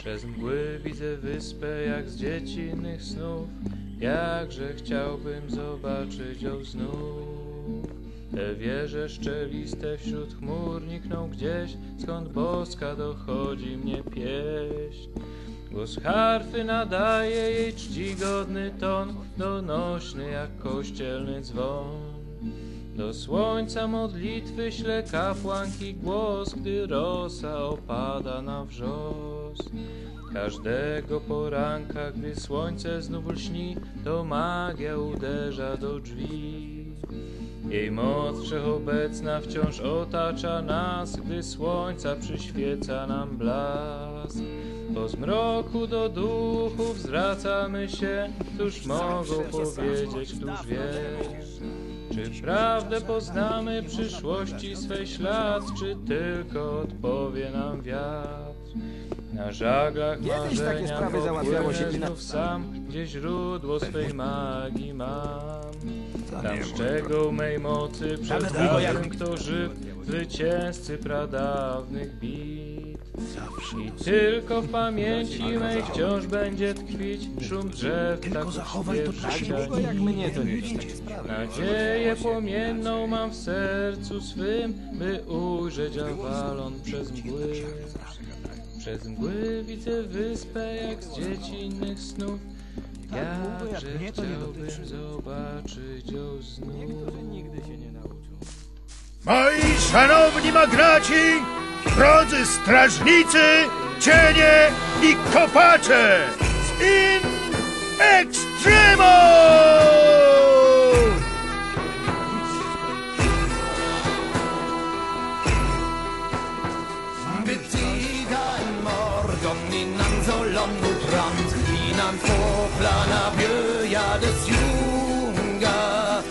Przez mgły widzę wyspę jak z dziecinnych snów. Jakże chciałbym zobaczyć ją znów Te wieże szczeliste wśród chmur nikną gdzieś Skąd boska dochodzi mnie pieśń Głos harfy nadaje jej czcigodny ton Donośny jak kościelny dzwon do słońca modlitwy śle kapłanki głos, gdy rosa opada na wrzos. Każdego poranka, gdy słońce znów lśni, to magia uderza do drzwi. Jej moc wszechobecna wciąż otacza nas, gdy słońca przyświeca nam blask. Po zmroku do duchów zwracamy się, cóż mogą powiedzieć, któż wie. Czy prawdę poznamy przyszłości swej ślad, czy tylko odpowie nam wiatr? Na żaglach marzenia popłynę znów sam, gdzie źródło swej magii mam. Tam szczegół mej mocy przed kto żyw, zwycięzcy pradawnych bit. I tylko w pamięci mej wciąż będzie tkwić szum drzew, tak. Długo jak mnie to nie. Nadzieję płomienną mam w sercu swym, by ujrzeć Avalon przez mgły. Przez mgły widzę wyspę jak z dziecinnych snów. Długo jak mnie to nie chciałbym dotyczy. zobaczyć ją znów. Niektórzy nigdy się nie nauczą. Moi szanowni magraci, drodzy strażnicy, cienie i kopacze z in extremo! Betyder an Vorplaner Bjöja des Junger.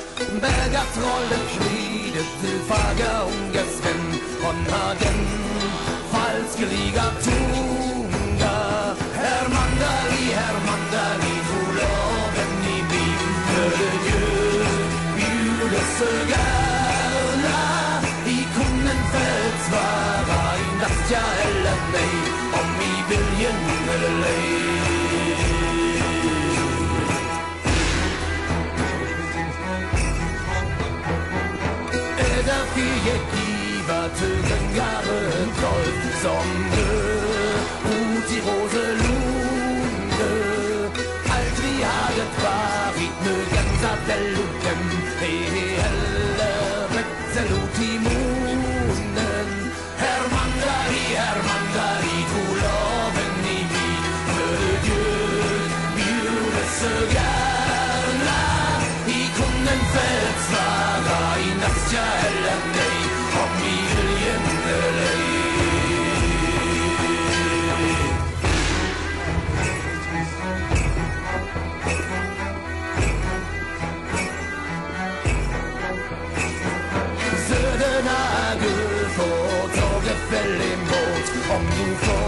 Bergert rollen Friede, Silfager ungesven, von Hagen, Falsgeliger Tunga. Herr Mandali, Herr Mandali, du loben die Bibel, für de Dieu, Bjudesse gerne, die Kundenfels war ein, das ja Garten, Garten, Golf, Sonne. du få toget vel imot. Om du får